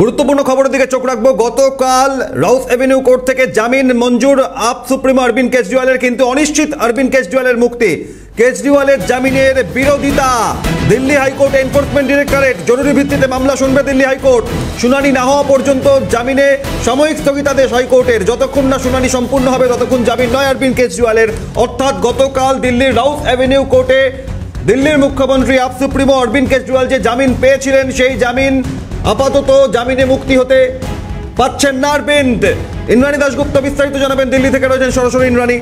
গুরুত্বপূর্ণ খবরের দিকে চোখ রাখব। গতকাল রাউস এভিনিউ কোর্ট থেকে জামিন মঞ্জুর আপ সুপ্রিমো অরবিন্দ কেজরিওয়ালের কিন্তু অনিশ্চিত অরবিন্দ কেজরিওয়ালের মুক্তি। কেজরিওয়ালের জামিনের বিরোধিতা। Delhi high court enforcement directorate. জরুরি ভিত্তিতে মামলা শুনবে দিল্লি হাইকোর্ট। শুনানি না হওয়া পর্যন্ত জামিনে সাময়িক স্থগিতাদেশ হাইকোর্টের। যতক্ষণ না শুনানি সম্পূর্ণ হবে, ততক্ষণ জামিন নয় অরবিন্দ কেজরিওয়ালের। অর্থাৎ গতকাল দিল্লির রাউস অ্যাভিনিউ কোর্টে দিল্লির মুখ্যমন্ত্রী আপ সুপ্রিমো অরবিন্দ কেজরিওয়াল যে জামিন পেয়েছিলেন, সেই জামিন আপাতত জামিনে মুক্তি হতে পাচ্ছেন না অরবিন্দ ইন্দ্রাণী দাশগুপ্ত বিস্তারিত জানাবেন। দিল্লি থেকে রয়েছেন সরাসরি ইন্দ্রাণী।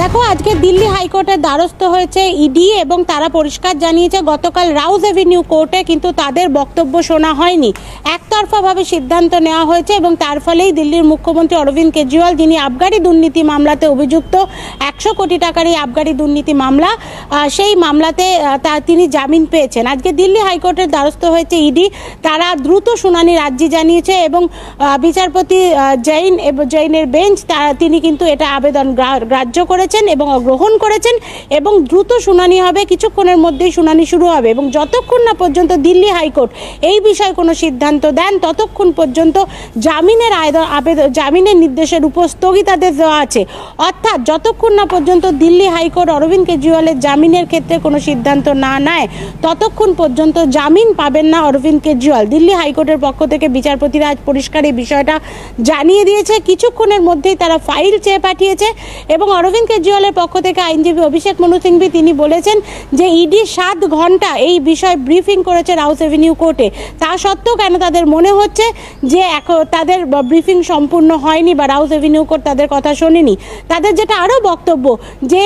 দেখো, আজকে দিল্লি হাইকোর্টের দ্বারস্থ হয়েছে ইডি এবং তারা পরিষ্কার জানিয়েছে, গতকাল রাউজ এভিনিউ কোর্টে কিন্তু তাদের বক্তব্য শোনা হয়নি। একতরফাভাবে সিদ্ধান্ত নেওয়া হয়েছে এবং তার ফলেই দিল্লির মুখ্যমন্ত্রী অরবিন্দ কেজরিওয়াল, যিনি আবগারি দুর্নীতি মামলাতে অভিযুক্ত, একশো কোটি টাকার এই আবগারি দুর্নীতি মামলা সেই মামলাতে তা তিনি জামিন পেয়েছেন। আজকে দিল্লি হাইকোর্টের দ্বারস্থ হয়েছে ইডি। তারা দ্রুত শুনানি আর্জি জানিয়েছে এবং বিচারপতি জৈন এবং, জৈনের বেঞ্চ তারা তিনি কিন্তু এটা আবেদন গ্রাহ্য করেছেন এবং গ্রহণ করেছেন এবং দ্রুত শুনানি হবে, কিছুক্ষণের মধ্যেই শুনানি শুরু হবে এবং যতক্ষণ না পর্যন্ত দিল্লি হাইকোর্ট এই বিষয়ে কোনো সিদ্ধান্ত দেন ততক্ষণ পর্যন্ত জামিনের আবেদন আবেদন জামিনের নির্দেশের উপর স্থগিতাদেশ দেওয়া আছে। অর্থাৎ যতক্ষণ না পর্যন্ত দিল্লি হাইকোর্ট অরবিন্দ কেজরিওয়ালের জামিনের ক্ষেত্রে কোনো সিদ্ধান্ত না নেয়, ততক্ষণ পর্যন্ত জামিন পাবেন না অরবিন্দ কেজরিওয়াল। দিল্লি হাইকোর্টের পক্ষ থেকে বিচারপতিরা আজ পরিষ্কার এই বিষয়টা জানিয়ে দিয়েছে। কিছুক্ষণের মধ্যেই তারা ফাইল চেয়ে পাঠিয়েছে এবং অরবিন্দ কেজরিওয়ালের পক্ষ থেকে আইনজীবী অভিষেক মনু সিংভি তিনি বলেছেন যে ইডি সাত ঘণ্টা এই বিষয়ে ব্রিফিং করেছে রাউস এভিনিউ কোর্টে। তা সত্ত্বেও কেন তাদের মনে হচ্ছে যে এখন তাদের ব্রিফিং সম্পূর্ণ হয়নি বা রাউস এভিনিউ কোর্ট তাদের কথা শোনেনি। তাদের যেটা আরও বক্তব্য যে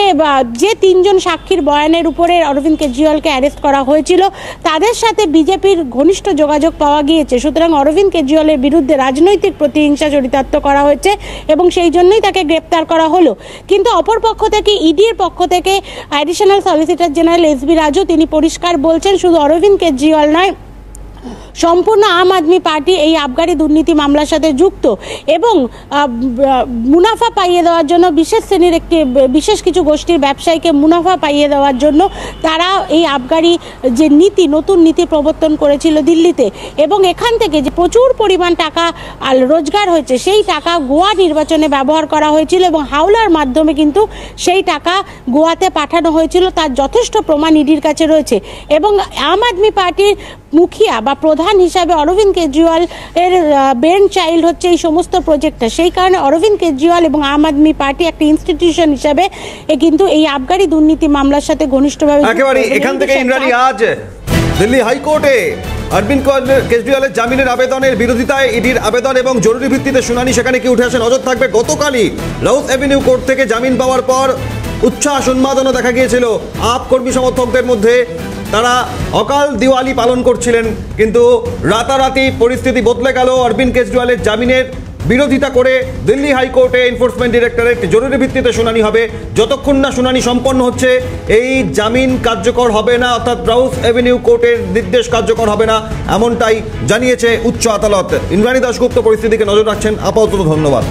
যে তিনজন সাক্ষীর বয়ানের উপরে অরবিন্দ কেজরিওয়ালকে অ্যারেস্ট করা হয়েছিল, তাদের সাথে বিজেপির ঘনিষ্ঠ যোগাযোগ পাওয়া গিয়েছে। সুতরাং অরবিন্দ কেজরিওয়ালের বিরুদ্ধে রাজনৈতিক প্রতিহিংসা চরিতার্থ করা হয়েছে এবং সেই জন্যই তাকে গ্রেপ্তার করা হলো। কিন্তু অপর পক্ষ থেকে, ইডির পক্ষ থেকে additional solicitor general S B Raju, তিনি পরিষ্কার বলছেন, শুধু অরবিন্দ কেজরিওয়াল নয় সম্পূর্ণ আম আদমি পার্টি এই আবগারি দুর্নীতি মামলার সাথে যুক্ত এবং মুনাফা পাইয়ে দেওয়ার জন্য বিশেষ শ্রেণির একটি, বিশেষ কিছু গোষ্ঠীর ব্যবসায়ীকে মুনাফা পাইয়ে দেওয়ার জন্য তারা এই আবগারি যে নীতি, নতুন নীতি প্রবর্তন করেছিল দিল্লিতে এবং এখান থেকে যে প্রচুর পরিমাণ টাকা রোজগার হয়েছে, সেই টাকা গোয়া নির্বাচনে ব্যবহার করা হয়েছিল এবং হাওলার মাধ্যমে কিন্তু সেই টাকা গোয়াতে পাঠানো হয়েছিল, তার যথেষ্ট প্রমাণ ইডির কাছে রয়েছে এবং আম আদমি পার্টির মুখিয়া বা প্রধান হিসাবে অরবিন্দ কেজরিওয়াল এর ব্রেন চাইল্ড হচ্ছে এই সমস্ত প্রজেক্টটা সেই কারণে অরবিন্দ কেজরিওয়াল এবং আম আদমি পার্টি একটা ইনস্টিটিউশন হিসাবে এ কিন্তু এই আবগারি দুর্নীতি মামলার সাথে ঘনিষ্ঠভাবে একেবারে এখান থেকে ইন্দ্রাণী আজ দিল্লি হাইকোর্টে অরবিন্দ কেজরিওয়ালের জামিনের আবেদনের বিরোধিতায় ইডির আবেদন এবং জরুরি ভিত্তিতে শুনানি সেখানে কি উঠে আসে নজর থাকবে? গতকালই রাউস এভিনিউ কোর্ট থেকে জামিন পাওয়ার পর উচ্ছ্বাস উন্মাদনা দেখা গিয়েছিল আপ কর্মী সমর্থকদের মধ্যে। তারা অকাল দিওয়ালি পালন করছিলেন, কিন্তু রাতারাতি পরিস্থিতি বদলে গেল অরবিন্দ কেজরিওয়ালের জামিনের। বিরোধিতা করে দিল্লি হাইকোর্টে এনফোর্সমেন্ট ডিরেক্টরেট জরুরি ভিত্তিতে শুনানি হবে। যতক্ষণ না শুনানি সম্পন্ন হচ্ছে, এই জামিন কার্যকর হবে না, অর্থাৎ রাউস এভিনিউ কোর্টের নির্দেশ কার্যকর হবে না, এমনটাই জানিয়েছে উচ্চ আদালত। ইন্দ্রাণী দাশগুপ্ত পরিস্থিতিকে নজর রাখছেন। আপাতত ধন্যবাদ।